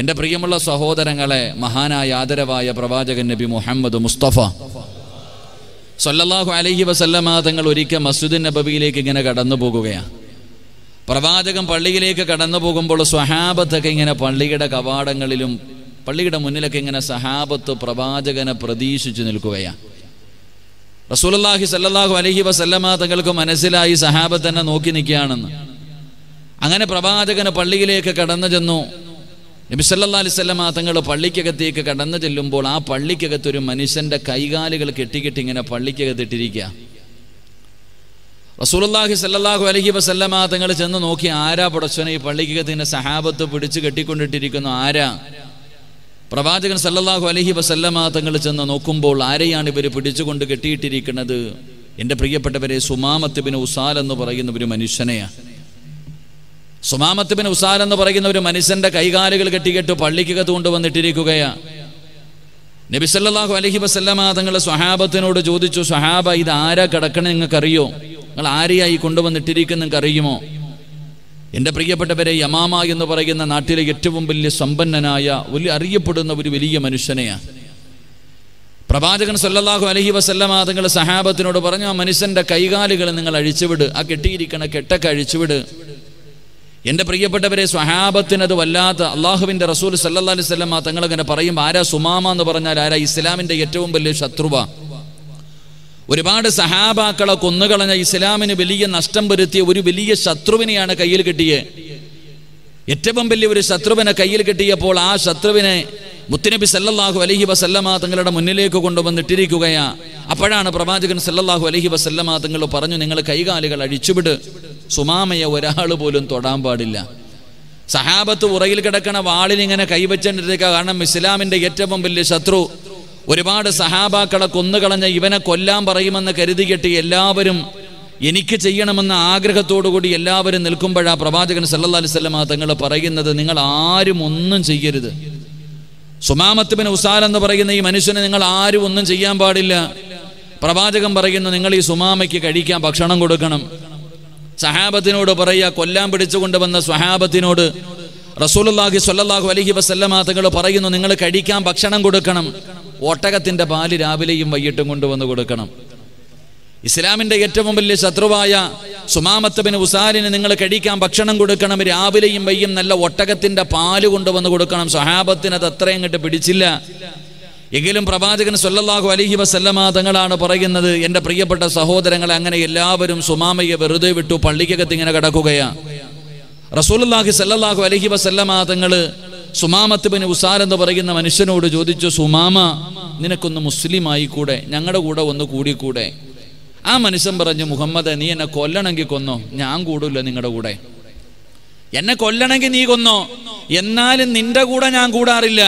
എന്റെ പ്രിയമുള്ള സഹോദരങ്ങളെ മഹാനായ ആദരവായ പ്രവാചകൻ നബി മുഹമ്മദ് മുസ്തഫ. സൊല്ലാഹു അലഹി വസല്ലമാ തങ്ങൾ ഒരിക്കൽ മസ്ജിദ് നബബിയിലേക്ക് ഇങ്ങനെ കടന്നു പോകുകയാണ്. പ്രവാചകൻ പള്ളിയിലേക്ക് കടന്നു പോകുമ്പോൾ സ്വഹാബത്തൊക്കെ ഇങ്ങനെ പള്ളിയുടെ കവാടങ്ങളിലും പള്ളിയുടെ മുന്നിലൊക്കെ ഇങ്ങനെ സഹാബത്ത് പ്രവാചകനെ പ്രതീക്ഷിച്ചു നിൽക്കുകയാണ്. റസൂലുള്ളാഹി സല്ലാഹു അലഹി വസല്ലമ തങ്ങൾക്ക് മനസ്സിലായി സഹാബത്ത് തന്നെ നോക്കി നിൽക്കുകയാണെന്ന്. അങ്ങനെ പ്രവാചകന് പള്ളിയിലേക്ക് കടന്നു ചെന്നു. നബി സല്ലല്ലാഹു അലൈഹി വസല്ലമ തങ്ങൾ പള്ളിക്കകത്തേക്ക് കടന്നു ചെല്ലുമ്പോൾ ആ പള്ളിക്കകത്ത് ഒരു മനുഷ്യന്റെ കൈകാലുകൾ കെട്ടിക്കെട്ടി ഇങ്ങനെ പള്ളിക്കകത്തിട്ടിരിക്കുക റസൂലുള്ളാഹി സല്ലല്ലാഹു അലൈഹി വസല്ലമ തങ്ങൾ ചെന്ന് നോക്കി ആരാ പടച്ചവനെ ഈ പള്ളിക്കകത്ത് ഇങ്ങനെ സഹാബത്ത് പിടിച്ചു കെട്ടിക്കൊണ്ടിട്ടിരിക്കുന്നു? ആരാ? പ്രവാചകൻ സല്ലല്ലാഹു അലഹി വസല്ലമ തങ്ങൾ ചെന്ന് നോക്കുമ്പോൾ ആരെയാണ് ഇവർ പിടിച്ചുകൊണ്ട് കെട്ടിയിട്ടിരിക്കുന്നത്? എന്റെ പ്രിയപ്പെട്ടവരെ സുമാമത്ത് ബിൻ ഉസാൽ എന്ന് പറയുന്ന ഒരു മനുഷ്യനെയാണ്. സുമാമത്ത് ബിൻ ഉസാൽ എന്ന് പറയുന്ന ഒരു മനുഷ്യന്റെ കൈകാലുകൾ കെട്ടിക്കെട്ട് പള്ളിക്കകത്ത് കൊണ്ടുവന്നിട്ടിരിക്കുകയാണ് നബി അലഹി വസല്ലമ തങ്ങൾ സ്വഹാബത്തിനോട് ചോദിച്ചു സ്വഹാബ ഇത് ആരാ കിടക്കണേ നിങ്ങൾക്കറിയോ? നിങ്ങൾ ആരെയായി കൊണ്ടുവന്നിട്ടിരിക്കുന്ന നിങ്ങൾക്ക് അറിയുമോ എന്റെ പ്രിയപ്പെട്ടവരെ യമാമ എന്ന് പറയുന്ന നാട്ടിലെ ഏറ്റവും വലിയ സമ്പന്നനായ വലിയ അറിയപ്പെടുന്ന ഒരു വലിയ മനുഷ്യനെയാണ് പ്രവാചകൻ സല്ലല്ലാഹു അലഹി വസല്ലമ തങ്ങൾ സഹാബത്തിനോട് പറഞ്ഞു ആ മനുഷ്യന്റെ കൈകാലുകൾ നിങ്ങൾ അഴിച്ചുവിട് ആ കെട്ടിയിരിക്കണ കെട്ടൊക്കെ അഴിച്ചുവിട്. എന്റെ പ്രിയപ്പെട്ടവരെ സ്വഹാബത്തിന് അത് വല്ലാത്ത അള്ളാഹുവിന്റെ റസൂൽ സല്ലാ അലൈഹി വസല്ലമ തങ്ങൾ അങ്ങനെ പറയും ആരാ സുമാമ എന്ന് പറഞ്ഞാൽ ആരാ ഇസ്ലാമിന്റെ ഏറ്റവും വലിയ ശത്രുവ? ഒരുപാട് സഹാബാക്കളെ കൊന്നുകളഞ്ഞ ഇസ്ലാമിന് വലിയ നഷ്ടം വരുത്തിയ ഒരു വലിയ ശത്രുവിനെയാണ് കയ്യിൽ കിട്ടിയത് ഏറ്റവും വലിയ ഒരു ശത്രുവിനെ കയ്യിൽ കിട്ടിയപ്പോൾ ആ ശത്രുവിനെ മുത്തനബി സല്ലാഹു അലഹി വസല്ലമ തങ്ങളുടെ മുന്നിലേക്ക് കൊണ്ടുവന്നിട്ടിരിക്കുകയാ. അപ്പോഴാണ് പ്രവാചകൻ സല്ലാഹു അലഹി വസല്ലമ തങ്ങൾ പറഞ്ഞു നിങ്ങൾ കൈകാലുകൾ അഴിച്ചുവിട്. സുമാമയെ ഒരാൾ പോലും തൊടാൻ പാടില്ല. സഹാബത്ത് ഉറയിൽ കിടക്കണ വാളിനിങ്ങനെ കൈവച്ചിട്ടിരിക്കുക കാരണം ഇസ്ലാമിന്റെ ഏറ്റവും വലിയ ശത്രു. ഒരുപാട് സഹാബാക്കളെ കൊന്നുകളഞ്ഞ ഇവനെ കൊല്ലാൻ പറയുമെന്ന് കരുതികെട്ടി എല്ലാവരും എനിക്ക് ചെയ്യണമെന്ന ആഗ്രഹത്തോടുകൂടി എല്ലാവരും നിൽക്കുമ്പോഴാ പ്രവാചകൻ സല്ലല്ലാഹു അലൈഹി വസല്ലമ തങ്ങൾ പറയുന്നത് നിങ്ങൾ ആരും ഒന്നും ചെയ്യരുത്. സുമാമത്തുബിന് ഉസാൽ എന്ന് പറയുന്ന ഈ മനുഷ്യനെ നിങ്ങൾ ആരും ഒന്നും ചെയ്യാൻ പാടില്ല. പ്രവാചകൻ പറയുന്നു നിങ്ങൾ ഈ സുമാമയ്ക്ക് കഴിക്കാൻ ഭക്ഷണം കൊടുക്കണം. സഹാബത്തിനോട് പറയുക കൊല്ലാൻ പിടിച്ചുകൊണ്ട് വന്ന സ്വഹാബത്തിനോട് റസൂലുള്ളാഹി സ്വല്ലല്ലാഹു അലൈഹി വസല്ലമ തങ്ങൾ പറയുന്നു നിങ്ങൾ കഴിക്കാൻ ഭക്ഷണം കൊടുക്കണം ഒട്ടകത്തിന്റെ പാൽ രാവിലെയും വൈകിട്ടും കൊണ്ടുവന്ന് കൊടുക്കണം. ഇസ്ലാമിന്റെ ഏറ്റവും വലിയ ശത്രുവായ സുമാമത്തബിന് ഉസാലിന് നിങ്ങൾ കഴിക്കാൻ ഭക്ഷണം കൊടുക്കണം രാവിലെയും വയ്യും നല്ല ഒട്ടകത്തിന്റെ പാൽ കൊണ്ടുവന്ന് കൊടുക്കണം സ്വഹാബത്തിന് അത് അത്രയും അങ്ങോട്ട് പിടിച്ചില്ല. എങ്കിലും പ്രവാചകൻ സല്ലല്ലാഹു അലഹി വസല്ലമ തങ്ങളാണ് പറയുന്നത് എന്റെ പ്രിയപ്പെട്ട സഹോദരങ്ങളെ അങ്ങനെ എല്ലാവരും സുമാമയെ വെറുതെ വിട്ടു പള്ളിക്കകത്ത് ഇങ്ങനെ കിടക്കുകയാ. റസൂലുള്ളാഹി സല്ലല്ലാഹു അലൈഹി വസല്ലമ തങ്ങൾ സുമാമത്ത് ബിൻ ഉസാർ എന്ന് പറയുന്ന മനുഷ്യനോട് ചോദിച്ചു സുമാമ നിനക്കൊന്ന് മുസ്ലിം ആയിക്കൂടെ ഞങ്ങളുടെ കൂടെ ഒന്ന് കൂടിക്കൂടെ? ആ മനുഷ്യൻ പറഞ്ഞു മുഹമ്മദ് നീ എന്നെ കൊല്ലണമെങ്കിൽ കൊന്നോ? ഞാൻ കൂടില്ല നിങ്ങളുടെ കൂടെ. എന്നെ കൊല്ലണമെങ്കിൽ നീ കൊന്നോ? എന്നാലും നിന്റെ കൂടെ ഞാൻ കൂടാറില്ല.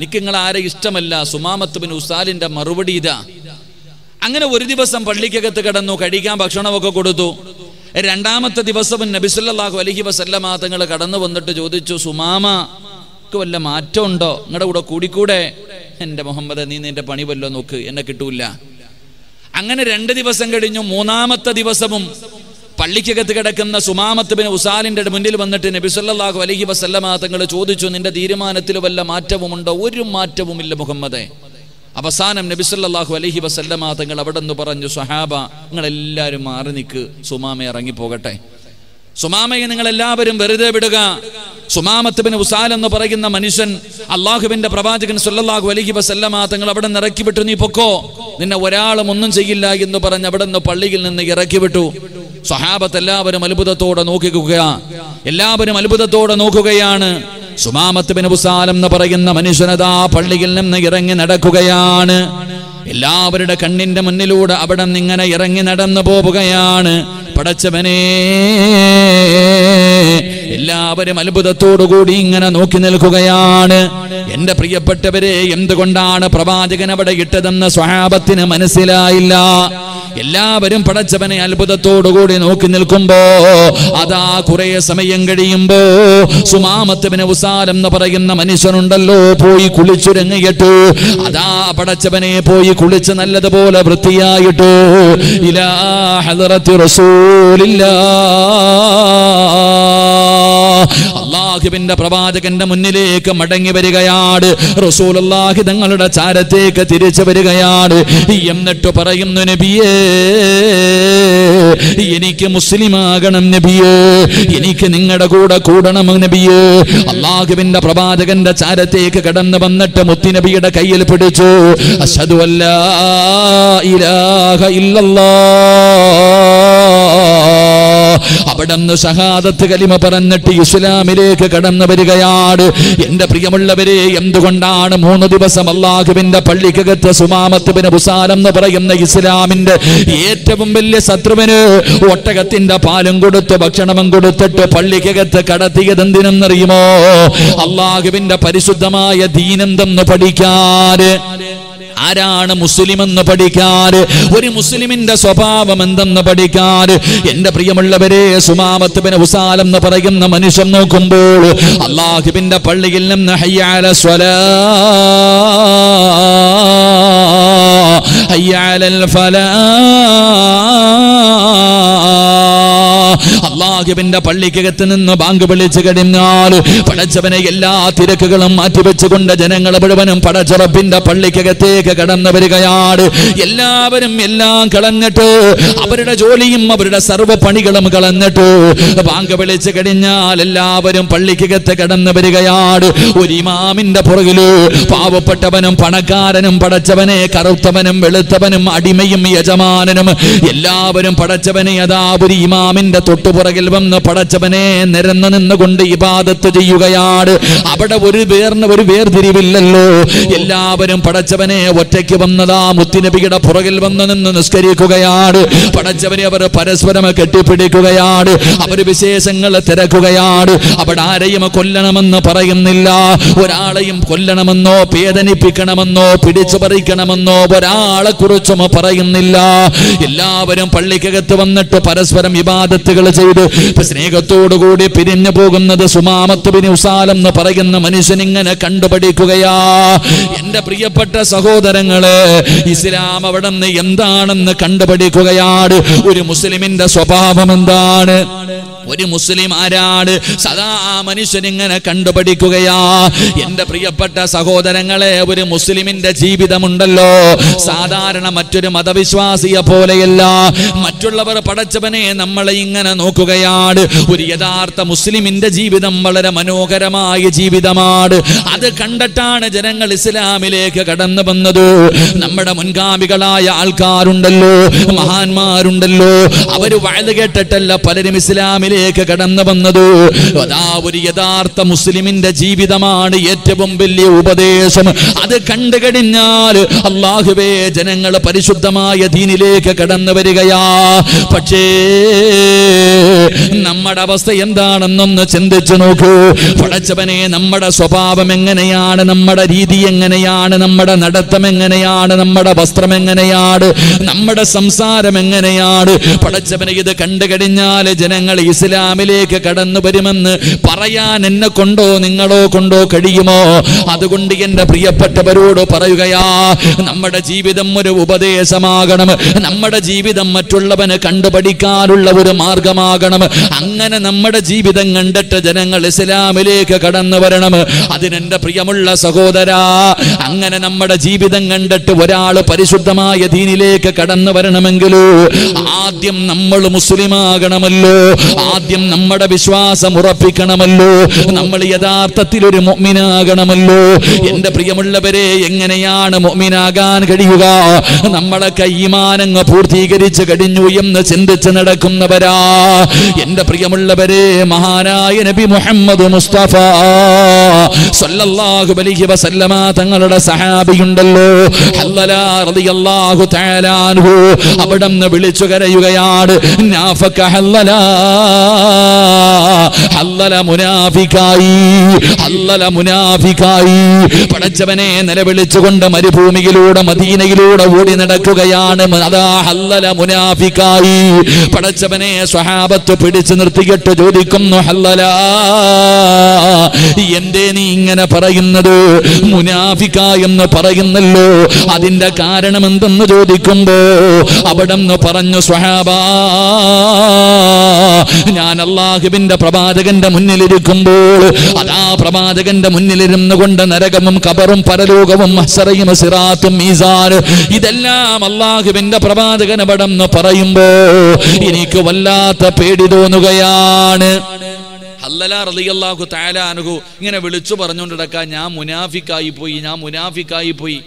നിക്ക് നിങ്ങൾ ആരെ ഇഷ്ടമല്ല. സുമാമത്ത് ബിൻ ഉസാലിന്റെ മറുപടി ഇതാ. അങ്ങനെ ഒരു ദിവസം പള്ളിക്കകത്ത് കിടന്നു കഴിക്കാൻ ഭക്ഷണമൊക്കെ കൊടുത്തു. രണ്ടാമത്തെ ദിവസവും നബിസുല്ലാഹു അലഹി വസല്ലമ തങ്ങൾ കടന്നു വന്നിട്ട് ചോദിച്ചു സുമാമ വല്ല മാറ്റമുണ്ടോ? നിങ്ങളുടെ കൂടെ കൂടിക്കൂടെ? എന്റെ മുഹമ്മദ് നീ നിന്റെ പണി വല്ലോ നോക്ക് എന്നെ കിട്ടൂല. അങ്ങനെ രണ്ട് ദിവസം കഴിഞ്ഞു. മൂന്നാമത്തെ ദിവസവും പള്ളിക്കകത്ത് കിടക്കുന്ന സുമാമത്ത് ബിൻ ഉസാലിന്റെ മുന്നിൽ വന്നിട്ട് നബി സല്ലല്ലാഹു അലൈഹി വസല്ലമ തങ്ങൾ ചോദിച്ചു നിന്റെ തീരുമാനത്തിൽ വല്ല മാറ്റവുമുണ്ടോ? ഒരു മാറ്റവുമില്ല മുഹമ്മദേ. അവസാനം നബി സല്ലല്ലാഹു അലൈഹി വസല്ലമ തങ്ങൾ അവിടെ നിന്ന് പറഞ്ഞു സഹാബ നിങ്ങൾ എല്ലാവരും മാറി നിൽക്ക് സുമാമ ഇറങ്ങിപ്പോകട്ടെ. സുമാമയെ നിങ്ങൾ എല്ലാവരും വെറുതെ വിടുക. സുമാമത്ത് ബിൻ ഉസാൽ എന്ന് പറയുന്ന മനുഷ്യൻ അള്ളാഹുവിന്റെ പ്രവാചകൻ സുല്ലാഹു അലഹി വസല്ലമ തങ്ങൾ അവിടെ നിന്ന് ഇറക്കി വിട്ടു നീ പൊക്കോ നിന്നെ ഒരാളും ഒന്നും ചെയ്യില്ല എന്ന് പറഞ്ഞ് അവിടെ നിന്ന് പള്ളിയിൽ നിന്ന് ഇറക്കി വിട്ടു സ്വഹാബത്ത് എല്ലാവരും അത്ഭുതത്തോടെ നോക്കിക്കുക എല്ലാവരും അത്ഭുതത്തോടെ നോക്കുകയാണ്. സുമാമത്ത് ഉസാൽ എന്ന് പറയുന്ന മനുഷ്യനതാ പള്ളിയിൽ നിന്ന് ഇറങ്ങി നടക്കുകയാണ്. എല്ലാവരുടെ കണ്ണിന്റെ മുന്നിലൂടെ അവിടെ നിന്ന് ഇങ്ങനെ ഇറങ്ങി നടന്നു പോവുകയാണ്. പടച്ചവനെ. എല്ലാവരും അത്ഭുതത്തോടു കൂടി ഇങ്ങനെ നോക്കി നിൽക്കുകയാണ്. എന്റെ പ്രിയപ്പെട്ടവരെ എന്തുകൊണ്ടാണ് പ്രവാചകൻ അവിടെ ഇട്ടതെന്ന് സ്വഹാബത്തിന് മനസ്സിലായില്ല? എല്ലാവരും പടച്ചവനെ അത്ഭുതത്തോടുകൂടി നോക്കി നിൽക്കുമ്പോ അതാ കുറെ സമയം കഴിയുമ്പോ സുമാമത്തുവിന് ഉസാരം എന്ന് പറയുന്ന മനുഷ്യനുണ്ടല്ലോ പോയി കുളിച്ചുരങ്ങിയിട്ട്. അതാ പടച്ചവനെ പോയി കുളിച്ച് നല്ലതുപോലെ വൃത്തിയായിട്ട്. ഇലാ ഹദറത്തി റസൂലില്ലാ. അള്ളാഹുവിന്റെ പ്രവാചകന്റെ മുന്നിലേക്ക് മടങ്ങി വരികയാണ്. റസൂൽ അള്ളാഹി തങ്ങളുടെ ചാരത്തേക്ക് തിരിച്ചു വരികയാണ്. എന്നിട്ട് പറയുന്നു നബിയേ എനിക്ക് മുസ്ലിമാകണം നബിയേ. എനിക്ക് നിങ്ങളുടെ കൂടെ കൂടണം നബിയേ. അള്ളാഹുവിന്റെ പ്രവാചകന്റെ ചാരത്തേക്ക് കടന്നു വന്നിട്ട് മുത്തിനബിയുടെ കയ്യിൽ പിടിച്ചു. അഷദു അല്ലാ ഇലാഹ ഇല്ലല്ലാ. അവിടുന്ന് സഹാദത്ത് കലിമ പറഞ്ഞിട്ട് ഇസ്ലാമിലേക്ക് കടന്നു വരികയാണ്. എന്റെ പ്രിയമുള്ളവരെ എന്തുകൊണ്ടാണ് മൂന്ന് ദിവസം അള്ളാഹുവിന്റെ പള്ളിക്കകത്ത് സുമാമത്തുബിന് ബുസാരം എന്ന് പറയുന്ന ഇസ്ലാമിന്റെ ഏറ്റവും വലിയ ശത്രുവിന് ഒട്ടകത്തിന്റെ പാലും കൊടുത്ത് ഭക്ഷണവും കൊടുത്തിട്ട് പള്ളിക്കകത്ത് കടത്തിയത് എന്തിനെന്നറിയുമോ? അള്ളാഹുവിന്റെ പരിശുദ്ധമായ ദീനെന്തെന്ന് പഠിക്കാറ് ആരാണ് മുസ്ലിം എന്ന് പഠിക്കാൻ ഒരു മുസ്ലിമിന്റെ സ്വഭാവം എന്തെന്ന് പഠിക്കാൻ എന്റെ പ്രിയമുള്ളവരെ സുമാമത്ത് എന്ന് പറയുന്ന മനുഷ്യൻ നോക്കുമ്പോൾ അള്ളാഹുബിന്റെ പള്ളിയിൽ നിന്ന് ഹയ്യാല സ്വലാ ഹയ്യാലൽ ഫലാ. അള്ളാഹുവിന്റെ പള്ളിക്കകത്ത് നിന്ന് ബാങ്ക് വിളിച്ചു കഴിഞ്ഞാൽ പടച്ചവനെ എല്ലാ തിരക്കുകളും മാറ്റിവെച്ചുകൊണ്ട് ജനങ്ങൾ മുഴുവനും പടച്ചുറപ്പിന്റെ പള്ളിക്കകത്തേക്ക് കടന്നു വരികയാണ്. എല്ലാവരും എല്ലാം കളഞ്ഞിട്ട് അവരുടെ ജോലിയും അവരുടെ സർവ പണികളും കളഞ്ഞിട്ട് ബാങ്ക് വിളിച്ചു കഴിഞ്ഞാൽ എല്ലാവരും പള്ളിക്കകത്ത് കടന്നു വരികയാണ്. ഒരു ഇമാമിന്റെ പുറകിൽ പാവപ്പെട്ടവനും പണക്കാരനും പടച്ചവനെ കറുത്തവനും വെളുത്തവനും അടിമയും യജമാനനും എല്ലാവരും പടച്ചവനെ അതാ ഒരു ഇമാമിന്റെ തൊട്ടുപുറകിൽ വന്ന് പടച്ചവനെ നിരന്ന് നിന്നുകൊണ്ട് ഇബാദത്ത് ചെയ്യുകയാണ്. അവിടെ ഒരു വേർന്ന ഒരു വേർതിരിവില്ലല്ലോ. എല്ലാവരും പടച്ചവനെ ഒറ്റയ്ക്ക് വന്നതാ മുത്തിനബിയുടെ പുറകിൽ വന്ന് നിന്ന് നിസ്കരിക്കുകയാണ്. പടച്ചവനെ അവർ പരസ്പരം കെട്ടിപ്പിടിക്കുകയാണ്. അവർ വിശേഷങ്ങൾ തിരക്കുകയാണ്. അവിടെ ആരെയും കൊല്ലണമെന്ന് പറയുന്നില്ല. ഒരാളെയും കൊല്ലണമെന്നോ വേദനിപ്പിക്കണമെന്നോ പിടിച്ചു പറിക്കണമെന്നോ ഒരാളെ കുറിച്ചും പറയുന്നില്ല. എല്ലാവരും പള്ളിക്കകത്ത് വന്നിട്ട് പരസ്പരം ഇബാദത്തുകൾ ചെയ്ത് സ്നേഹത്തോടുകൂടി പിരിഞ്ഞു പോകുന്നത് സുമാമത്ത് ബിൻ ഉസാലം എന്ന് പറയുന്ന മനുഷ്യൻ ഇങ്ങനെ കണ്ടുപഠിക്കുകയാ. എന്റെ പ്രിയപ്പെട്ട സഹോദരങ്ങളെ ഇസ്ലാം അവിടെ എന്താണെന്ന് കണ്ടുപഠിക്കുകയാണ്. ഒരു മുസ്ലിമിന്റെ സ്വഭാവം എന്താണ്? ഒരു മുസ്ലിം ആരാണ്? സദാ ആ മനുഷ്യൻ ഇങ്ങനെ കണ്ടുപഠിക്കുകയാ. എന്റെ പ്രിയപ്പെട്ട സഹോദരങ്ങളെ ഒരു മുസ്ലിമിന്റെ ജീവിതമുണ്ടല്ലോ. സാധാരണ മറ്റൊരു മതവിശ്വാസിയെ പോലെയല്ല. മറ്റുള്ളവർ പടച്ചവനെ നമ്മളെ ഇങ്ങനെ നോക്കുകയാണ്. ഒരു യഥാർത്ഥ മുസ്ലിമിന്റെ ജീവിതം വളരെ മനോഹരമായ ജീവിതമാണ്. അത് കണ്ടിട്ടാണ് ജനങ്ങൾ ഇസ്ലാമിലേക്ക് കടന്നു വന്നത്. നമ്മുടെ മുൻഗാമികളായ ആൾക്കാരുണ്ടല്ലോ മഹാന്മാരുണ്ടല്ലോ. അവർ വയത് കേട്ടിട്ടല്ല പലരും ഇസ്ലാമിലേക്ക് കടന്നു വന്നത്? അതാ ഒരു യഥാർത്ഥ മുസ്ലിമിന്റെ ജീവിതമാണ് ഏറ്റവും വലിയ ഉപദേശം. അത് കണ്ടു കഴിഞ്ഞാൽ അള്ളാഹുവേ ജനങ്ങൾ പരിശുദ്ധമായ ദീനിലേക്ക് കടന്നു വരികയാ. പക്ഷേ നമ്മുടെ അവസ്ഥ എന്താണെന്നൊന്ന് ചിന്തിച്ചു നോക്കൂ. പടച്ചവനെ നമ്മുടെ സ്വഭാവം എങ്ങനെയാണ്? നമ്മുടെ രീതി എങ്ങനെയാണ്? നമ്മുടെ നടത്തം എങ്ങനെയാണ്? നമ്മുടെ വസ്ത്രം എങ്ങനെയാണ്? നമ്മുടെ സംസാരം എങ്ങനെയാണ്? പടച്ചവനെ ഇത് കണ്ടു കഴിഞ്ഞാൽ ജനങ്ങൾ ഇസ്ലാമിലേക്ക് കടന്നു വരുമെന്ന് പറയാൻ എന്നെ കൊണ്ടോ നിങ്ങളോ കൊണ്ടോ കഴിയുമോ? അതുകൊണ്ട് എന്റെ പ്രിയപ്പെട്ടവരോട് പറയുകയാ നമ്മുടെ ജീവിതം ഒരു ഉപദേശമാകണം. നമ്മുടെ ജീവിതം മറ്റുള്ളവന് കണ്ടുപഠിക്കാനുള്ള ഒരു മാർഗമാകണം. അങ്ങനെ നമ്മുടെ ജീവിതം കണ്ടിട്ട് ജനങ്ങൾ ഇസ്ലാമിലേക്ക് കടന്നു വരണം. അതിനെന്റെ പ്രിയമുള്ള സഹോദരാ അങ്ങനെ നമ്മുടെ ജീവിതം കണ്ടിട്ട് ഒരാൾ പരിശുദ്ധമായ ദീനിലേക്ക് കടന്നു വരണമെങ്കിലോ? ആദ്യം നമ്മൾ മുസ്ലിമാകണമല്ലോ. ആദ്യം നമ്മുടെ വിശ്വാസം ഉറപ്പിക്കണമല്ലോ. നമ്മൾ യഥാർത്ഥത്തിൽ ഒരു മൊമിനാകണമല്ലോ എന്റെ പ്രിയമുള്ളവരെ എങ്ങനെയാണ് മൊമിനാകാൻ കഴിയുക? നമ്മളെ കൈമാനങ്ങ് പൂർത്തീകരിച്ച് കഴിഞ്ഞു എന്ന് ചിന്തിച്ച് നടക്കുന്നവരാ. എന്റെ പ്രിയമുള്ളവരെ മഹാനായ നബി മുഹമ്മദ് മുസ്തഫ സല്ലല്ലാഹു അലൈഹി വസല്ലമ തങ്ങളുടെ സഹാബിയുണ്ടല്ലോ. ഹല്ലലാ റളിയല്ലാഹു തആല അൻഹു. അവിടുന്ന് വിളിച്ചു കരയുകയാണ്. നാഫക ഹല്ലലാ. ഹല്ലല മുനാഫിക്കായി അല്ലല മുനാഫിക്കായി. പടച്ചവനെ നിലവിളിച്ചുകൊണ്ട് മരുഭൂമിയിലൂടെ മദീനയിലൂടെ ഓടി നടക്കുകയാണ്. അതാ ഹല്ലല മുനാഫിക്കായി. പടച്ചവനെ സ്വഹാബത്ത് പിടിച്ചു നിർത്തിയിട്ട് ചോദിക്കുന്നു ഹല്ലല എന്തേ നീ ഇങ്ങനെ പറയുന്നത്? മുനാഫിക്ക എന്ന് പറയുന്നല്ലോ. അതിന്റെ കാരണം എന്തെന്ന് ചോദിക്കുമ്പോ അവിടെ പറഞ്ഞു സ്വഹാബാ ഞാൻ അള്ളാഹുവിന്റെ പ്രവാചകന്റെ മുന്നിലിരിക്കുമ്പോൾ അതാ പ്രവാചകന്റെ മുന്നിലിരുന്നു കൊണ്ട് നരകമും കബറും പരലോകവും മഹ്സറയും സിറാത്തും മീസാൻ ഇതെല്ലാം അള്ളാഹുവിന്റെ പ്രവാചകൻ പടം പറയുമ്പോ എനിക്ക് വല്ലാത്ത പേടി തോന്നുകയാണ്. ഇങ്ങനെ വിളിച്ചു പറഞ്ഞുകൊണ്ട് നടക്കാൻ ഞാൻ മുനാഫിക്കായി പോയി ഞാൻ മുനാഫിക്കായി പോയി.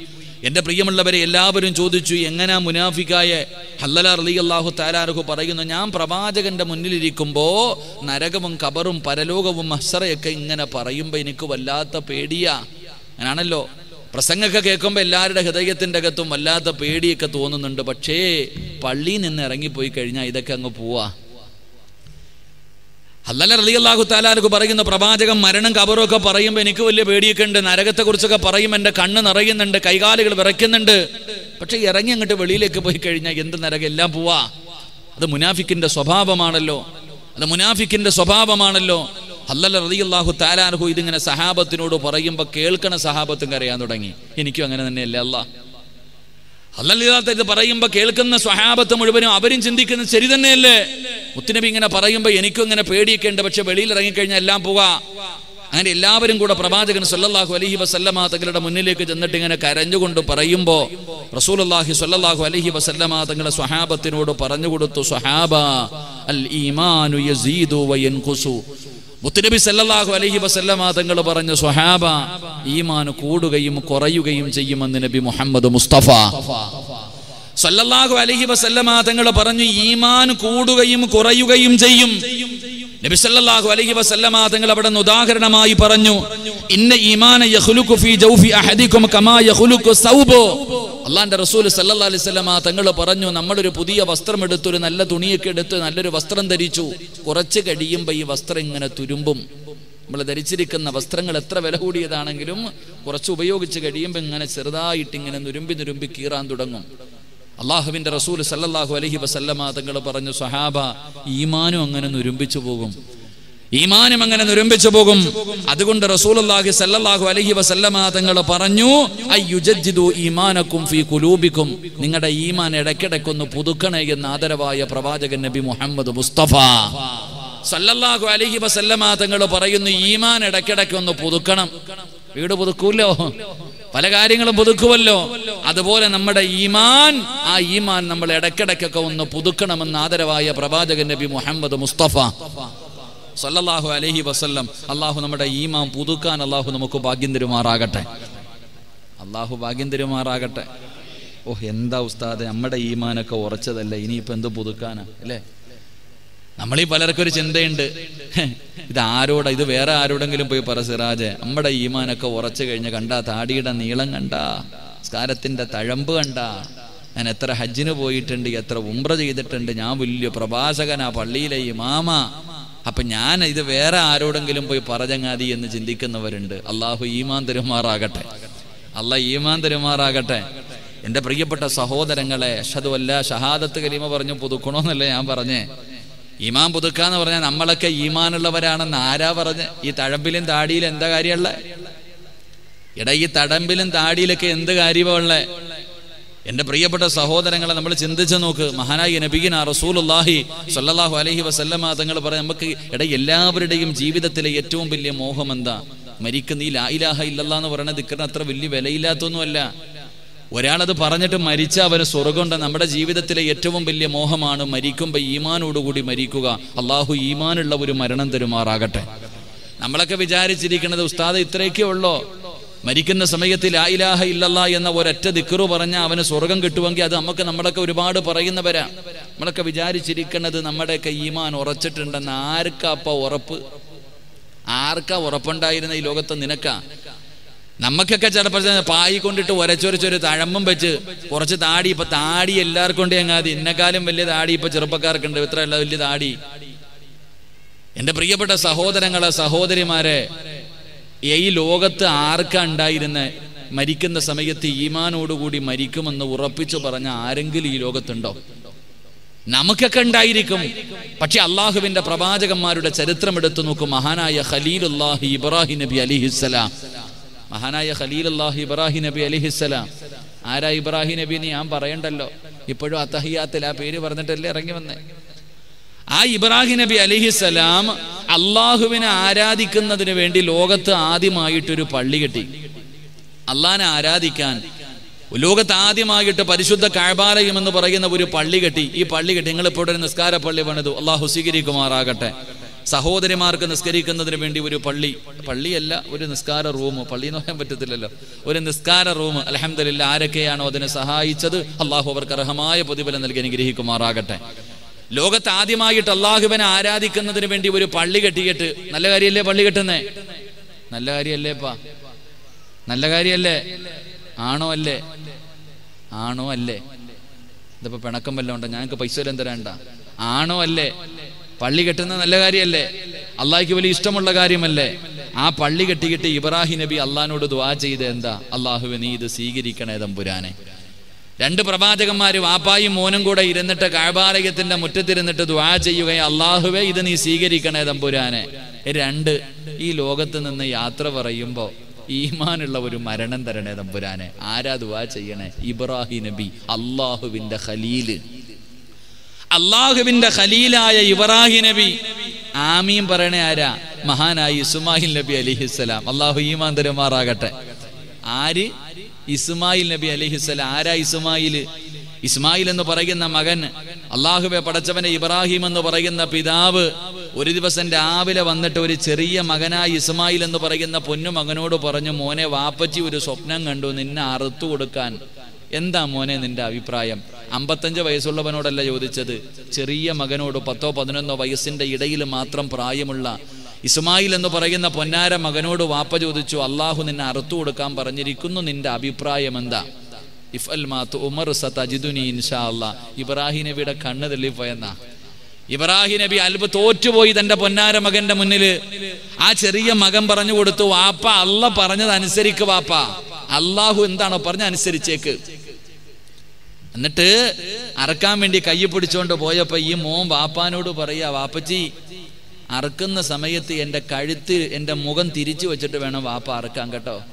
എന്റെ പ്രിയമുള്ളവരെ എല്ലാവരും ചോദിച്ചു എങ്ങനാ മുനാഫിക്കായ? ഹല്ലല റളിയല്ലാഹു അള്ളാഹു താലാർഹു പറയുന്നു ഞാൻ പ്രവാചകന്റെ മുന്നിലിരിക്കുമ്പോൾ നരകവും കബറും പരലോകവും മഹ്സറയൊക്കെ ഇങ്ങനെ പറയുമ്പോൾ എനിക്ക് വല്ലാത്ത പേടിയാ. അങ്ങനാണല്ലോ. പ്രസംഗമൊക്കെ കേൾക്കുമ്പോൾ എല്ലാവരുടെ ഹൃദയത്തിന്റെ അകത്തും വല്ലാത്ത പേടിയൊക്കെ തോന്നുന്നുണ്ട്. പക്ഷേ പള്ളിയിൽ നിന്ന് ഇറങ്ങിപ്പോയി കഴിഞ്ഞാൽ ഇതൊക്കെ അങ്ങ് പോവാ. അല്ലല്ല റലിയല്ലാഹു താലാർക്ക് പറയുന്ന പ്രവാചകം മരണം കബറൊക്കെ പറയുമ്പോൾ എനിക്ക് വലിയ പേടിയൊക്കെ ഉണ്ട് നരകത്തെക്കുറിച്ചൊക്കെ പറയും എന്റെ കണ്ണ് നിറയുന്നുണ്ട് കൈകാലുകൾ വിറയ്ക്കുന്നുണ്ട്. പക്ഷേ ഇറങ്ങി അങ്ങോട്ട് വെളിയിലേക്ക് പോയി കഴിഞ്ഞാൽ എന്ത് നരകം? എല്ലാം പോവാ. അത് മുനാഫിക്കിന്റെ സ്വഭാവമാണല്ലോ. അത് മുനാഫിക്കിന്റെ സ്വഭാവമാണല്ലോ. അല്ലല്ല റലിയല്ലാഹു താലാർഹു ഇതിങ്ങനെ സഹാബത്തിനോട് പറയുമ്പോൾ കേൾക്കണ സഹാബത്തും കരയാൻ തുടങ്ങി. എനിക്കും അങ്ങനെ തന്നെയല്ലേ അല്ല അല്ലല്ലാത്ത ഇത് പറയുമ്പോൾ കേൾക്കുന്ന സ്വഹാബത്ത് മുഴുവനും അവരും ചിന്തിക്കുന്നത് ശരി തന്നെയല്ലേ? മുത്തുനബി ഇങ്ങനെ പറയുമ്പോൾ എനിക്കും ഇങ്ങനെ പേടിയൊക്കെ ഉണ്ട്. പക്ഷെ വെളിയിൽ ഇറങ്ങിക്കഴിഞ്ഞാൽ എല്ലാം പോകാ അങ്ങനെ എല്ലാവരും കൂടെ പ്രവാചകൻ സല്ലല്ലാഹു അലഹി വസല്ലമ തങ്ങളുടെ മുന്നിലേക്ക് ചെന്നിട്ട് ഇങ്ങനെ കരഞ്ഞുകൊണ്ട് പറയുമ്പോൾ റസൂലുള്ളാഹി സ്വല്ലല്ലാഹു അലൈഹി വസല്ലമ തങ്ങളുടെ സ്വഹാബത്തിനോട് പറഞ്ഞു കൊടുത്തു സ്വഹാബ അൽ ഈമാനു യസീദു വയൻഖുസു മുത്തുനബി സല്ലല്ലാഹു അലൈഹി വസല്ലമ തങ്ങൾ പറഞ്ഞു സ്വഹാബ ഈമാൻ കൂടുകയും കുറയുകയും ചെയ്യുമെന്ന് നബി മുഹമ്മദ് മുസ്തഫ. സല്ലല്ലാഹു അലഹി വസല്ലമ തങ്ങൾ പറഞ്ഞു ഈമാൻ കൂടുകയും കുറയുകയും ചെയ്യും. നബി സല്ലല്ലാഹു അലൈഹി വസല്ലമ തങ്ങൾ അവിടെ നിന്ന് ഉദാഹരണമായി പറഞ്ഞു ഇന്ന ഈമാന യഖ്ലുഖു ഫീ ജൗഫി അഹദികും കമാ യഖ്ലുഖു സൗബ. അള്ളാന്റെ റസൂൽ സല്ലല്ലാഹു അലൈഹി വസല്ലമ തങ്ങൾ പറഞ്ഞു നമ്മളൊരു പുതിയ വസ്ത്രം എടുത്ത് ഒരു നല്ല തുണിയൊക്കെ എടുത്ത് നല്ലൊരു വസ്ത്രം ധരിച്ചു. കുറച്ച് കഴിയുമ്പോൾ ഈ വസ്ത്രം ഇങ്ങനെ തുരുമ്പും. നമ്മൾ ധരിച്ചിരിക്കുന്ന വസ്ത്രങ്ങൾ എത്ര വില കൂടിയതാണെങ്കിലും കുറച്ച് ഉപയോഗിച്ച് കഴിയുമ്പോൾ ഇങ്ങനെ ചെറുതായിട്ട് ഇങ്ങനെ നുരുമ്പി നുരുമ്പി കീറാൻ തുടങ്ങും. അള്ളാഹുവിന്റെ റസൂൽ സല്ലല്ലാഹു അലഹി വസല്ലമ തങ്ങൾ പറഞ്ഞു സഹാബ ഈമാനും അങ്ങനെ നുരുമ്പിച്ചു പോകും. ഈമാനും അങ്ങനെ നുരമ്പിച്ചു പോകും. അതുകൊണ്ട് റസൂലുള്ളാഹി സല്ലല്ലാഹു അലൈഹി വസല്ലമ തങ്ങൾ പറഞ്ഞു അയ്യുജിദു ഈമാനക്കും ഫീ ഖുലൂബിക്കും. നിങ്ങളുടെ ഈമാൻ ഇടയ്ക്കിടയ്ക്കൊന്ന് പുതുക്കണേ എന്ന് ആദരവായ പ്രവാചകൻ നബി മുഹമ്മദ് മുസ്തഫ. സല്ലല്ലാഹു അലഹി വസല്ലമ തങ്ങൾ പറയുന്നു ഈമാൻ ഇടയ്ക്കിടയ്ക്ക് ഒന്ന് പുതുക്കണം. വീട് പുതുക്കൂല്ലോ? പല കാര്യങ്ങളും പുതുക്കുമല്ലോ. അതുപോലെ നമ്മുടെ ഈമാൻ ആ ഈമാൻ നമ്മൾ ഇടയ്ക്കിടയ്ക്കൊക്കെ ഒന്ന് പുതുക്കണമെന്ന് ആദരവായ പ്രവാചകൻ നബി മുഹമ്മദ് മുസ്തഫ സല്ലല്ലാഹു അലഹി വസല്ലം അള്ളാഹു നമ്മുടെ ഈമാൻ പുതുക്കാൻ അള്ളാഹു നമുക്ക് ഭാഗ്യം തരുമാറാകട്ടെ. അള്ളാഹു ഭാഗ്യം തരുമാറാകട്ടെ. ഓഹ് എന്താ ഉസ്താദ് നമ്മുടെ ഈമാനൊക്കെ ഉറച്ചതല്ലേ ഇനിയിപ്പോ എന്ത് പുതുക്കാനാ അല്ലേ? നമ്മളീ പലർക്കൊരു ചിന്തയുണ്ട്. ഇത് ആരോട ഇത് വേറെ ആരോടെങ്കിലും പോയി പറ സിറാജ്. നമ്മുടെ ഈമാനൊക്കെ ഉറച്ചു കഴിഞ്ഞ് കണ്ട താടിയുടെ നീളം കണ്ട സ്കാരത്തിന്റെ തഴമ്പ് കണ്ട. ഞാൻ എത്ര ഹജ്ജിന് പോയിട്ടുണ്ട് എത്ര ഉംറ ചെയ്തിട്ടുണ്ട്. ഞാൻ വലിയ പ്രഭാഷകനാ പള്ളിയിലെ ഇമാമ. അപ്പൊ ഞാൻ ഇത് വേറെ ആരോടെങ്കിലും പോയി പറഞ്ഞങ്ങാതി എന്ന് ചിന്തിക്കുന്നവരുണ്ട്. അള്ളാഹു ഈമാൻ തെരുമാറാകട്ടെ. അല്ല ഈമാൻ തെരുമാറാകട്ടെ. എന്റെ പ്രിയപ്പെട്ട സഹോദരങ്ങളെ അല്ല ഷഹാദത്ത് കരീമ പറഞ്ഞു പുതുക്കണമെന്നല്ലേ ഞാൻ പറഞ്ഞേ. ഈമാൻ പുതുക്കാന്ന് പറഞ്ഞാൽ നമ്മളൊക്കെ ഈമാനുള്ളവരാണെന്ന് ആരാ പറഞ്ഞ്? ഈ തഴമ്പിലും താടിയിലും എന്താ കാര്യമുള്ള? എടാ ഈ തടമ്പിലും താടിയിലൊക്കെ എന്ത് കാര്യമുള്ള എന്റെ പ്രിയപ്പെട്ട സഹോദരങ്ങളെ നമ്മൾ ചിന്തിച്ചു നോക്ക്. മഹാനായി നബീന റസൂലുള്ളാഹി സ്വല്ലല്ലാഹു അലൈഹി വസല്ലമ തങ്ങൾ പറയാം നമുക്ക് എടാ എല്ലാവരുടെയും ജീവിതത്തിലെ ഏറ്റവും വലിയ മോഹം എന്താ? മരിക്കുന്ന ഈ ലാ ഇലാഹ ഇല്ലല്ലാ എന്ന് പറയുന്ന ദിക്കറിന് അത്ര വലിയ വിലയില്ലാത്തൊന്നുമല്ല. ഒരാളത് പറഞ്ഞിട്ട് മരിച്ച അവന് സ്വർഗമുണ്ട്. നമ്മുടെ ജീവിതത്തിലെ ഏറ്റവും വലിയ മോഹമാണ് മരിക്കുമ്പോൾ ഈമാനോടുകൂടി മരിക്കുക. അള്ളാഹു ഈമാനുള്ള ഒരു മരണം തരുമാറാകട്ടെ. നമ്മളൊക്കെ വിചാരിച്ചിരിക്കുന്നത് ഉസ്താദ് ഇത്രയൊക്കെ ഉള്ളോ? മരിക്കുന്ന സമയത്തിൽ ലാ ഇലാഹ ഇല്ലല്ല എന്ന ഒരൊറ്റ ദിക്കറു പറഞ്ഞ അവന് സ്വർഗം കിട്ടുമെങ്കിൽ അത് നമുക്ക് നമ്മളൊക്കെ ഒരുപാട് പറയുന്നവരാ. നമ്മളൊക്കെ വിചാരിച്ചിരിക്കുന്നത് നമ്മുടെയൊക്കെ ഈമാൻ ഉറച്ചിട്ടുണ്ടെന്ന് ആർക്കാ അപ്പ ഉറപ്പ്? ആർക്കാ ഉറപ്പുണ്ടായിരുന്ന ഈ ലോകത്ത് നിനക്കാ? നമുക്കൊക്കെ ചിലപ്പോൾ പായി കൊണ്ടിട്ട് ഒരച്ചൊരച്ചൊരു തഴമ്പും വെച്ച് കുറച്ച് താടി. ഇപ്പൊ താടി എല്ലാവർക്കും ഉണ്ട് എങ്ങാതി. ഇന്നക്കാലും വലിയ താടി ഇപ്പൊ ചെറുപ്പക്കാർക്കുണ്ട്. ഇത്ര വലിയ താടി. എന്റെ പ്രിയപ്പെട്ട സഹോദരങ്ങളെ സഹോദരിമാരെ ഈ ലോകത്ത് ആർക്കാ മരിക്കുന്ന സമയത്ത് ഈമാനോടുകൂടി മരിക്കുമെന്ന് ഉറപ്പിച്ചു പറഞ്ഞ ആരെങ്കിലും ഈ ലോകത്തുണ്ടോ? നമുക്കൊക്കെ ഉണ്ടായിരിക്കും. പക്ഷെ അള്ളാഹുവിന്റെ പ്രവാചകന്മാരുടെ ചരിത്രം എടുത്തു നോക്കും. മഹാനായ ഖലീലുല്ലാഹി ഇബ്രാഹിം നബി അലിഹിസ്സലാം. മഹാനായ ഖലീൽ ഖലീലുല്ലാഹി ഇബ്രാഹിം നബി അലിഹിസ്സലാം ആരാ ഇബ്രാഹിം നബി ഞാൻ പറയണ്ടല്ലോ. ഇപ്പോഴും അത്തഹിയാത്തിൽ ആ പേര് പറഞ്ഞിട്ടല്ലേ ഇറങ്ങി വന്നേ. ആ ഇബ്രാഹിം നബി അലിഹിസ്സലാം അള്ളാഹുവിനെ ആരാധിക്കുന്നതിന് വേണ്ടി ലോകത്ത് ആദ്യമായിട്ടൊരു പള്ളി കെട്ടി. അള്ളാഹിനെ ആരാധിക്കാൻ ലോകത്ത് ആദ്യമായിട്ട് പരിശുദ്ധ കാഴ്ബാലയം എന്ന് പറയുന്ന ഒരു പള്ളി കെട്ടി. ഈ പള്ളി കെട്ടി. നിങ്ങൾ ഇപ്പോൾ ഒരു നിസ്കാര പള്ളി പണിതു. അള്ളാഹു സ്വീകരിക്കുമാറാകട്ടെ. സഹോദരിമാർക്ക് നിസ്കരിക്കുന്നതിന് വേണ്ടി ഒരു പള്ളി. പള്ളിയല്ല ഒരു നിസ്കാര റൂം പള്ളി എന്ന് പറയാൻ പറ്റത്തില്ലല്ലോ. ഒരു നിസ്കാര റൂം അലഹമില്ല ആരൊക്കെയാണോ അതിനെ സഹായിച്ചത്? അള്ളാഹു അവർക്ക് അർഹമായ പ്രതിഫലം നൽകി അനുഗ്രഹിക്കുമാറാകട്ടെ. ലോകത്ത് ആദ്യമായിട്ട് അള്ളാഹുവിനെ ആരാധിക്കുന്നതിന് വേണ്ടി ഒരു പള്ളി കെട്ടിയിട്ട് നല്ല കാര്യമല്ലേ പള്ളി കെട്ടുന്നേ? നല്ല കാര്യമല്ലേപ്പാ നല്ല കാര്യമല്ലേ ആണോ അല്ലേ? ആണോ അല്ലേ? ഇതിപ്പോ പിണക്കം വല്ലതും ഉണ്ടോ? ഞങ്ങൾക്ക് പൈസ വല്ലതും തരാണ്ട ആണോ അല്ലേ? പള്ളി കെട്ടുന്നത് നല്ല കാര്യമല്ലേ? അള്ളാഹിക്ക് വലിയ ഇഷ്ടമുള്ള കാര്യമല്ലേ? ആ പള്ളി കെട്ടിയിട്ട് ഇബ്രാഹിം നബി അള്ളഹാനോട് ദ്വാ ചെയ്ത് എന്താ? അള്ളാഹുവെ നീ ഇത് സ്വീകരിക്കണേ തമ്പുരാനെ. രണ്ട് പ്രവാചകന്മാര് വാപ്പായും മോനും കൂടെ ഇരുന്നിട്ട് കാഴ്ബാലയത്തിന്റെ മുറ്റത്തിരുന്നിട്ട് ദ്വാ ചെയ്യുകയും. അള്ളാഹുവെ ഇത് നീ സ്വീകരിക്കണേ തമ്പുരാനെ. രണ്ട് ഈ ലോകത്ത് നിന്ന് യാത്ര പറയുമ്പോ ഈമാനുള്ള ഒരു മരണം തരണേ തമ്പുരാനെ. ആരാ ദ്വാ ചെയ്യണേ? ഇബ്രാഹിം നബി അള്ളാഹുവിന്റെ ഖലീൽ. അള്ളാഹുവിന്റെ ഖലീലായ ഇബ്രാഹിം നബി. ആമീൻ പറയണേ ആരാ? മഹാനായി ഇസ്മായിൽ നബി അലിഹിസ്സലാം. അള്ളാഹു ഈമാൻ തരുമാറാകട്ടെ. ആര്? ഇസ്മായിൽ നബി അലിഹിസ്സലാം. ആരാ ഇസ്മായിൽ? ഇസ്മായിൽ എന്ന് പറയുന്ന മകൻ. അള്ളാഹുബെ പടച്ചവനെ ഇബ്രാഹിം എന്ന് പറയുന്ന പിതാവ്. ഒരു ദിവസം രാവിലെ വന്നിട്ട് ഒരു ചെറിയ മകനായി ഇസ്മായിൽ എന്ന് പറയുന്ന പൊന്നു മകനോട് പറഞ്ഞു മോനെ വാപ്പച്ചി ഒരു സ്വപ്നം കണ്ടു. നിന്നെ അറുത്തു കൊടുക്കാൻ. എന്താ മോനെ നിന്റെ അഭിപ്രായം? അമ്പത്തഞ്ച് വയസ്സുള്ളവനോടല്ല ചോദിച്ചത്. ചെറിയ മകനോട് പത്തോ പതിനൊന്നോ വയസ്സിന്റെ ഇടയിൽ മാത്രം പ്രായമുള്ള ഇസ്മായിൽ എന്ന് പറയുന്ന പൊന്നാര മകനോട് വാപ്പ ചോദിച്ചു അള്ളാഹു നിന്നെ അറുത്തു കൊടുക്കാൻ പറഞ്ഞിരിക്കുന്നു നിന്റെ അഭിപ്രായം എന്താ? ഇഫ് അൽ മാത്ത് ഉമർ സജിദുനി ഇൻഷാ ഇബ്രാഹിം നബിയുടെ കണ്ണ് തെള്ളിപ്പോയെന്നാ ഇബ്രാഹിം നബി അൽബ് തോറ്റുപോയി തന്റെ പൊന്നാര മകന്റെ മുന്നിൽ ആ ചെറിയ മകൻ പറഞ്ഞു കൊടുത്തു വാപ്പ അല്ല പറഞ്ഞത് അനുസരിക്ക് വാപ്പ. അള്ളാഹു എന്താണോ പറഞ്ഞ അനുസരിച്ചേക്ക് എന്നിട്ട് അറക്കാൻ വേണ്ടി കൈ പിടിച്ചോണ്ട് പോയപ്പോ ഈ മോൻ വാപ്പാനോട് പറയാ വാപ്പച്ചി അറക്കുന്ന സമയത്ത് എന്റെ കഴുത്ത് എന്റെ മുഖം തിരിച്ചു വെച്ചിട്ട് വേണം വാപ്പ അറക്കാൻ കേട്ടോ.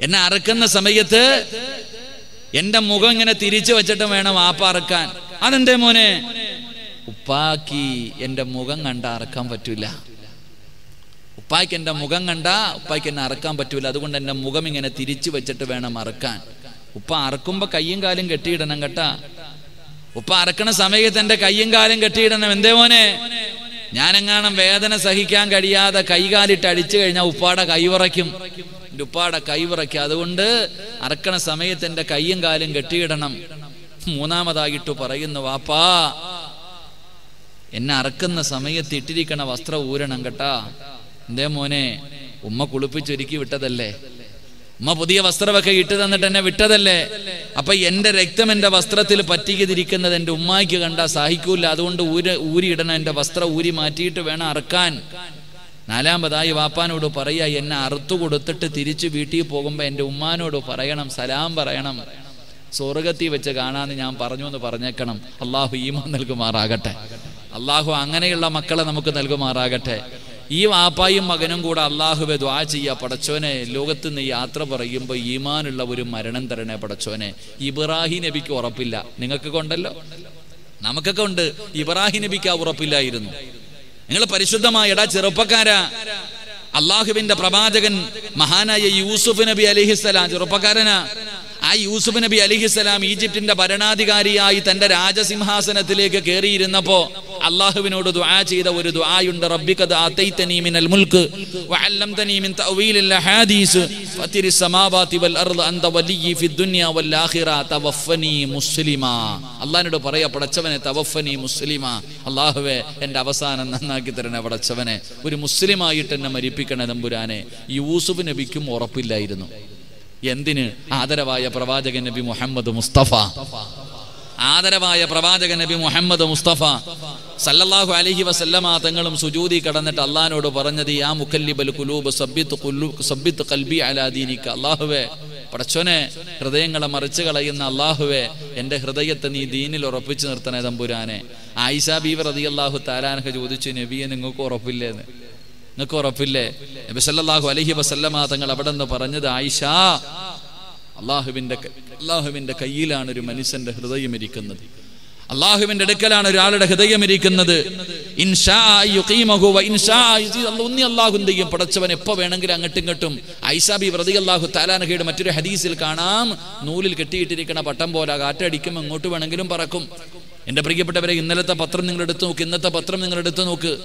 എന്നെ അറക്കുന്ന സമയത്ത് എന്റെ മുഖം ഇങ്ങനെ തിരിച്ചു വെച്ചിട്ട് വേണം വാപ്പ അറക്കാൻ. അതെന്തേ മോനെ? ഉപ്പാക്കി എന്റെ മുഖം കണ്ട അറക്കാൻ പറ്റൂല. ഉപ്പായ്ക്ക് എന്റെ മുഖം കണ്ട ഉപ്പായ്ക്ക് എന്നെ അറക്കാൻ പറ്റൂല. അതുകൊണ്ട് എന്റെ മുഖം ഇങ്ങനെ തിരിച്ചു വെച്ചിട്ട് വേണം അറക്കാൻ. ഉപ്പ അറക്കുമ്പോ കയ്യും കാലും കെട്ടിയിടണം കേട്ടാ. ഉപ്പ അറക്കണ സമയത്ത് എന്റെ കയ്യും കാലും കെട്ടിയിടണം. എന്തേ മോനെ? ഞാനെങ്ങാനും വേദന സഹിക്കാൻ കഴിയാതെ കൈകാലിട്ട് അടിച്ചു കഴിഞ്ഞാൽ ഉപ്പാടെ കൈവിറയ്ക്കും എന്റെ ഉപ്പാടെ കൈവിറയ്ക്കും അതുകൊണ്ട് അറക്കണ സമയത്ത് എന്റെ കയ്യും കാലും കെട്ടിയിടണം. മൂന്നാമതായിട്ട് പറയുന്നു വാപ്പാ എന്നെ അറക്കുന്ന സമയത്ത് ഇട്ടിരിക്കണ വസ്ത്രം ഊരണം കേട്ടാ. എന്തേ മോനെ? ഉമ്മ കുളിപ്പിച്ചൊരുക്കി വിട്ടതല്ലേ? ഉമ്മ പുതിയ വസ്ത്രമൊക്കെ ഇട്ട് തന്നിട്ട് എന്നെ വിട്ടതല്ലേ? അപ്പൊ എന്റെ രക്തം എന്റെ വസ്ത്രത്തിൽ പറ്റിക്കതിരിക്കുന്നത് എന്റെ ഉമ്മായിക്ക് കണ്ടാ സഹിക്കൂല. അതുകൊണ്ട് ഊരി ഊരിയിടണം എന്റെ വസ്ത്രം ഊരി മാറ്റിയിട്ട് വേണം അറക്കാൻ. നാലാമതായി വാപ്പാനോട് പറയാ എന്നെ അറുത്തു കൊടുത്തിട്ട് തിരിച്ചു വീട്ടിൽ പോകുമ്പോ എന്റെ ഉമ്മാനോട് പറയണം സലാം പറയണം. സ്വർഗത്തിൽ വെച്ച് കാണാന്ന് ഞാൻ പറഞ്ഞു എന്ന് പറഞ്ഞേക്കണം. അള്ളാഹു ഈമാൻ നൽകുമാറാകട്ടെ. അള്ളാഹു അങ്ങനെയുള്ള മക്കളെ നമുക്ക് നൽകുമാറാകട്ടെ. ഈ വാപ്പായും മകനും കൂടെ അള്ളാഹുവെ ദ്വാ ചെയ്യുക പടച്ചോനെ ലോകത്ത് നിന്ന് യാത്ര പറയുമ്പോൾ ഈമാനുള്ള ഒരു മരണം തരണേ പടച്ചോനെ. ഇബ്രാഹിം നബിക്ക് ഉറപ്പില്ല. നിങ്ങൾക്ക് കൊണ്ടല്ലോ? നമുക്കൊക്കെ ഉണ്ട്. ഇബ്രാഹിം നബിക്ക് ആ ഉറപ്പില്ലായിരുന്നു. നിങ്ങൾ പരിശുദ്ധമായ എടാ ചെറുപ്പക്കാരാ. അള്ളാഹുവിന്റെ പ്രവാചകൻ മഹാനായ യൂസുഫ് നബി അലിഹിസ്സലാം ചെറുപ്പക്കാരനാ. ആ യൂസുഫ് നബി അലിഹിസ്സലാം ഈജിപ്തിന്റെ ഭരണാധികാരിയായി തന്റെ രാജസിംഹാസനത്തിലേക്ക് കയറിയിരുന്നപ്പോ അള്ളാഹുവിനോട് ദുആ ചെയ്ത ഒരു ദുആയുണ്ട്. റബ്ബിക്കത് ആതൈതനി മിനൽ മുൽക്ക് വഅല്ലംതനി മിൻ തഅവീലിൽ ഹദീസ് ഫതിരി സമാവാതി വൽ അർദ് അന്ത വലിയി ഫി ദുനിയ വൽ ആഖിറ തവഫനി മുസ്ലിമാ. അള്ളാഹിനോട് പറയാ പടച്ചവനെ തവഫനി മുസ്ലിമാ. അള്ളാഹുവേ എന്റെ അവസാനം നന്നാക്കി തരണേ പടച്ചവനെ. ഒരു മുസ്ലിമായിട്ട് എന്നെ മരിപ്പിക്കണേ തമ്പുരാനെ യൂസുഫ് നബിക്കും ഉറപ്പില്ലായിരുന്നു. എന്തിന്? ആദരവായ പ്രവാചകൻ നബി മുഹമ്മദ് മുസ്തഫ. ആദരവായ പ്രവാചകൻ നബി മുഹമ്മദ് മുസ്തഫ. സല്ലല്ലാഹു അലഹി വസല്ലമ തങ്ങളും സുജൂതി കടന്നിട്ട് അള്ളഹാനോട് പറഞ്ഞത് യാ മുക്കല്ലിബൽ കുലൂബ് സബ്ബിത്ത് കുലൂ- സബ്ബിത്ത് കൽബി അലാദീനിക്ക് അള്ളാഹുവെ പടച്ചോനെ ഹൃദയങ്ങളെ മറിച്ചു കളയുന്ന അള്ളാഹുവെ എന്റെ ഹൃദയത്തെ നീ ദീനിൽ ഉറപ്പിച്ചു നിർത്തണേ തമ്പുരാനെ. ആയിഷ ബീവർ അതി അള്ളാഹു താലാനഹ ചോദിച്ചു നബിയെ നിങ്ങൾക്ക് ഉറപ്പില്ലേന്ന്? നിങ്ങൾക്ക് ഉറപ്പില്ലേ? നബി സല്ലാഹു അലഹി വസല്ലമ തങ്ങൾ അവിടെ നിന്ന് പറഞ്ഞത് ആയിഷ അള്ളാഹുവിന്റെ അള്ളാഹുവിന്റെ കയ്യിലാണ് ഒരു മനുഷ്യന്റെ ഹൃദയം ഇരിക്കുന്നത്. അള്ളാഹുവിന്റെ അടുക്കലാണ് ഒരാളുടെ ഹൃദയം ഇരിക്കുന്നത്. പടച്ചവൻ എപ്പോ വേണമെങ്കിലും അങ്ങോട്ടും ഇങ്ങോട്ടും ഐസാബി വ്രതി അള്ളാഹു താലാനഹയുടെ മറ്റൊരു ഹദീസിൽ കാണാം. നൂലിൽ കെട്ടിയിട്ടിരിക്കണ പട്ടം പോലെ കാറ്റടിക്കും എങ്ങോട്ട് വേണമെങ്കിലും പറക്കും. എന്റെ പ്രിയപ്പെട്ടവരെ ഇന്നലത്തെ പത്രം നിങ്ങൾ എടുത്തു നോക്ക്. ഇന്നത്തെ പത്രം നിങ്ങൾ എടുത്തു നോക്ക്.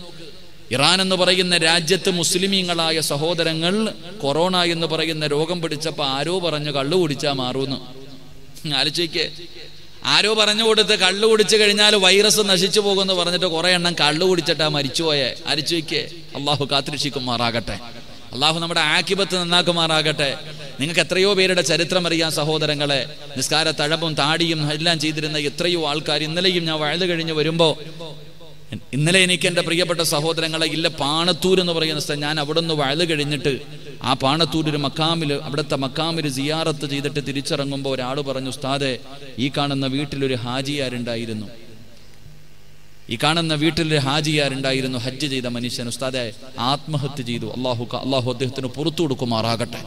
ഇറാൻ എന്ന് പറയുന്ന രാജ്യത്ത് മുസ്ലിമീങ്ങളായ സഹോദരങ്ങൾ കൊറോണ എന്ന് പറയുന്ന രോഗം പിടിച്ചപ്പോൾ ആരോ പറഞ്ഞു കള്ളു കുടിച്ചാ മാറൂന്ന്. ആലോചിക്കേ. ആരോ പറഞ്ഞു കൊടുത്ത് കള്ളു കുടിച്ചു കഴിഞ്ഞാൽ വൈറസ് നശിച്ചു പോകുമെന്ന് പറഞ്ഞിട്ട് കുറെ എണ്ണം കള്ളു കുടിച്ചിട്ടാ മരിച്ചുപോയെ. വയ്ക്കേ അള്ളാഹു കാത്തിരക്ഷിക്കുമാറാകട്ടെ. അള്ളാഹു നമ്മുടെ ആക്കിപത്ത് നന്നാക്കുമാറാകട്ടെ. നിങ്ങൾക്ക് എത്രയോ പേരുടെ ചരിത്രം അറിയാം സഹോദരങ്ങളെ. നിസ്കാര തഴപ്പും താടിയും എല്ലാം ചെയ്തിരുന്ന എത്രയോ ആൾക്കാർ ഇന്നലെയും ഞാൻ വഴുതു കഴിഞ്ഞ് വരുമ്പോ ഇന്നലെ എനിക്ക് എന്റെ പ്രിയപ്പെട്ട സഹോദരങ്ങളെ ഇല്ല പാണത്തൂർ എന്ന് പറയുന്ന സ്ഥലം ഞാൻ അവിടെ നിന്ന് വഴുതു കഴിഞ്ഞിട്ട് ആ പാണത്തൂർ മക്കാമിൽ അവിടുത്തെ മക്കാമിൽ സിയാറത്ത് ചെയ്തിട്ട് തിരിച്ചിറങ്ങുമ്പോൾ ഒരാൾ പറഞ്ഞു ഉസ്താദെ ഈ കാണുന്ന വീട്ടിലൊരു ഹാജിയാരുണ്ടായിരുന്നു. ഈ കാണുന്ന വീട്ടിൽ ഹാജിയാരുണ്ടായിരുന്നു ഹജ്ജ് ചെയ്ത മനുഷ്യൻ. ഉസ്താദെ ആത്മഹത്യ ചെയ്തു. അള്ളാഹു അള്ളാഹു അദ്ദേഹത്തിന് പുറത്തു കൊടുക്കുമാറാകട്ടെ.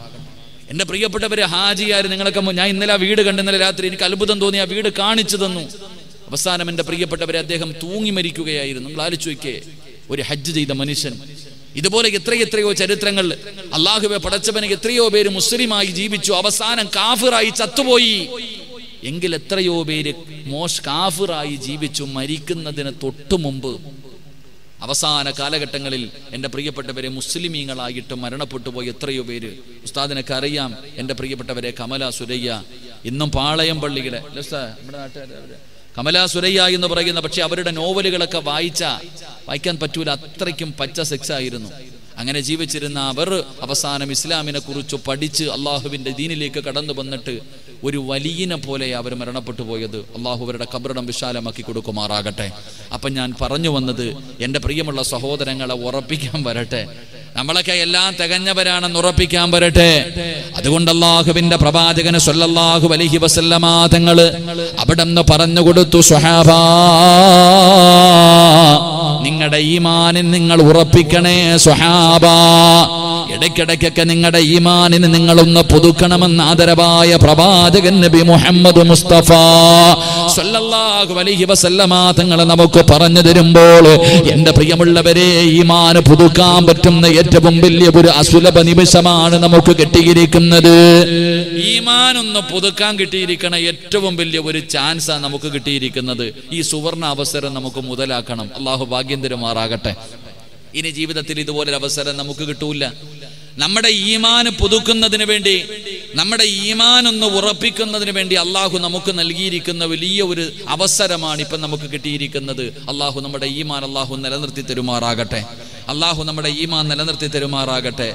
എന്റെ പ്രിയപ്പെട്ടവര് ഹാജിയാർ നിങ്ങളൊക്കെ ഞാൻ ഇന്നലെ ആ വീട് കണ്ട് ഇന്നലെ രാത്രി എനിക്ക് അത്ഭുതം തോന്നി ആ വീട് കാണിച്ചു തന്നു. അവസാനം എന്റെ പ്രിയപ്പെട്ടവരെ അദ്ദേഹം തൂങ്ങി മരിക്കുകയായിരുന്നു. നിങ്ങൾ ആലോചിക്കേ ഒരു ഹജ്ജ് ചെയ്ത മനുഷ്യൻ ഇതുപോലെ എത്രയെത്രയോ ചരിത്രങ്ങൾ. അള്ളാഹുവെ പടച്ചവന് എത്രയോ പേര് മുസ്ലിമായി ജീവിച്ചു. അവസാനം കാഫിറായി ചത്തുപോയി. എങ്കിൽ എത്രയോ പേര് മോശ് കാഫിറായി ജീവിച്ചു മരിക്കുന്നതിന് തൊട്ടു മുമ്പ്. അവസാന കാലഘട്ടങ്ങളിൽ എന്റെ പ്രിയപ്പെട്ടവരെ മുസ്ലിമീങ്ങളായിട്ട് മരണപ്പെട്ടു പോയി എത്രയോ പേര്. ഉസ്താദിനൊക്കെ അറിയാം എന്റെ പ്രിയപ്പെട്ടവരെ കമല സുരയ്യ. ഇന്നും പാളയം പള്ളികളെ നമ്മുടെ നാട്ടുകാര് കമല സുരയ്യ എന്ന് പറയുന്ന പക്ഷെ അവരുടെ നോവലുകളൊക്കെ വായിച്ച വായിക്കാൻ പറ്റൂല അത്രയ്ക്കും പച്ച സെക്സ് ആയിരുന്നു. അങ്ങനെ ജീവിച്ചിരുന്ന അവർ അവസാനം ഇസ്ലാമിനെ കുറിച്ച് പഠിച്ച് അള്ളാഹുവിന്റെ ദീനിലേക്ക് കടന്നു വന്നിട്ട് ഒരു വലിയനെ പോലെ അവർ മരണപ്പെട്ടു പോയത്. അള്ളാഹു അവരുടെ കബറിടം വിശാലമാക്കി കൊടുക്കുമാറാകട്ടെ. അപ്പം ഞാൻ പറഞ്ഞു വന്നത് എന്റെ പ്രിയമുള്ള സഹോദരങ്ങളെ ഉറപ്പിക്കാൻ വരട്ടെ. നമ്മളൊക്കെ എല്ലാം തികഞ്ഞവരാണെന്ന് ഉറപ്പിക്കാൻ വരട്ടെ. അതുകൊണ്ട് അള്ളാഹുവിന്റെ പ്രവാചകന് സൊല്ലാഹു അലഹി വസല്ലമ തങ്ങൾ അവിടെ നിന്ന് പറഞ്ഞു കൊടുത്തു സ്വഹാബാ നിങ്ങളുടെ ഈമാനിൽ നിങ്ങൾ ഉറപ്പിക്കണേ സ്വഹാബ ഇടയ്ക്കിടയ്ക്കൊക്കെ നിങ്ങളുടെ ഈമാനിന് നിങ്ങളൊന്ന് പുതുക്കണമെന്ന് ആദരവായ പ്രവാചകൻ നബി മുഹമ്മദ് മുസ്തഫ സല്ലല്ലാഹു അലൈഹി വസല്ലമ തങ്ങൾ നമുക്ക് പറഞ്ഞു തരുമ്പോൾ എന്റെ പ്രിയമുള്ളവരെ ഈമാന് പുതുക്കാൻ പറ്റുന്ന ഏറ്റവും വലിയ ഒരു അസുലഭ നിമിഷമാണ് നമുക്ക് കിട്ടിയിരിക്കുന്നത്. ഈമാൻ പുതുക്കാൻ കിട്ടിയിരിക്കണ ഏറ്റവും വലിയ ഒരു ചാൻസാണ് നമുക്ക് കിട്ടിയിരിക്കുന്നത്. ഈ സുവർണ അവസരം നമുക്ക് മുതലാക്കണം. അള്ളാഹു ഭാഗ്യം തരുമാറാകട്ടെ. ഇനി ജീവിതത്തിൽ ഇതുപോലൊരു അവസരം നമുക്ക് കിട്ടൂല. നമ്മുടെ ഈമാന് പുതുക്കുന്നതിന് വേണ്ടി നമ്മുടെ ഈമാൻ ഒന്ന് ഉറപ്പിക്കുന്നതിന് വേണ്ടി അള്ളാഹു നമുക്ക് നൽകിയിരിക്കുന്ന വലിയ ഒരു അവസരമാണ് ഇപ്പം നമുക്ക് കിട്ടിയിരിക്കുന്നത്. അള്ളാഹു നമ്മുടെ ഈമാൻ അള്ളാഹു നിലനിർത്തി തരുമാറാകട്ടെ. അള്ളാഹു നമ്മുടെ ഈമാൻ നിലനിർത്തി തരുമാറാകട്ടെ.